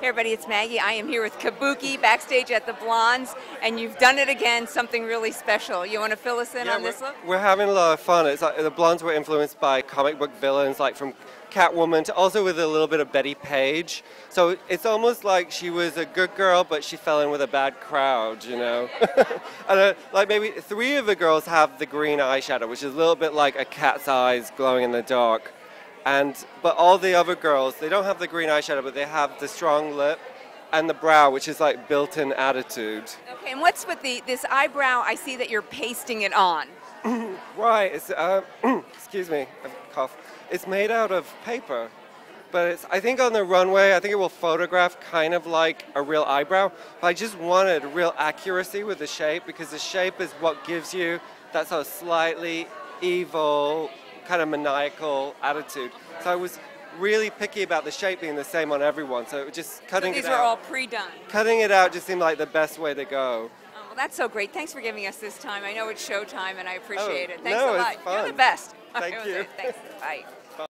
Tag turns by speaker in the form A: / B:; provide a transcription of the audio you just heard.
A: Hey everybody, it's Maggie. I am here with Kabuki backstage at the Blonds, and you've done it again, something really special. You want to fill us in
B: Yeah,
A: on this look?
B: we're having a lot of fun. It's like the Blonds were influenced by comic book villains, like from Catwoman to also with a little bit of Bettie Page. So it's almost like she was a good girl, but she fell in with a bad crowd, you know. and uh, like maybe three of the girls have the green eyeshadow, which is a little bit like a cat's eyes glowing in the dark. And but all the other girls, they don't have the green eyeshadow, but they have the strong lip and the brow, which is like built-in attitude.
A: Okay, and what's with the this eyebrow? I see that you're pasting it on.
B: Right. It's uh, excuse me, I've coughed. It's made out of paper, but it's. I think on the runway, I think it will photograph kind of like a real eyebrow. But I just wanted real accuracy with the shape because the shape is what gives you that sort of slightly evil, kind of maniacal attitude. So I was really picky about the shape being the same on everyone. So it was just
A: So
B: cutting
A: these
B: it out.
A: all pre-done.
B: Cutting it out just seemed like the best way to go.
A: Oh, well, that's so great. Thanks for giving us this time. I know it's showtime, and I appreciate
B: Oh,
A: it. Thanks
B: no,
A: a
B: it's
A: lot. You're the best.
B: Thank you.
A: Thanks. Bye.